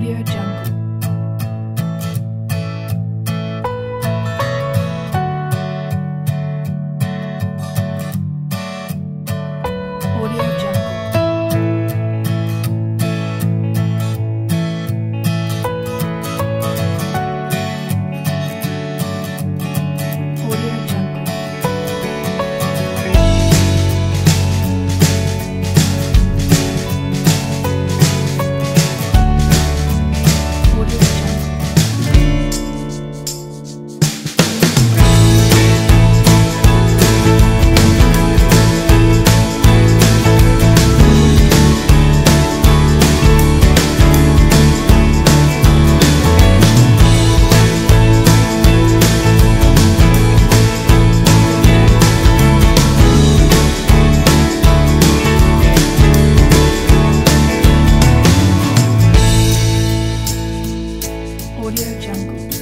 Audio Jungle. Audio Jungle.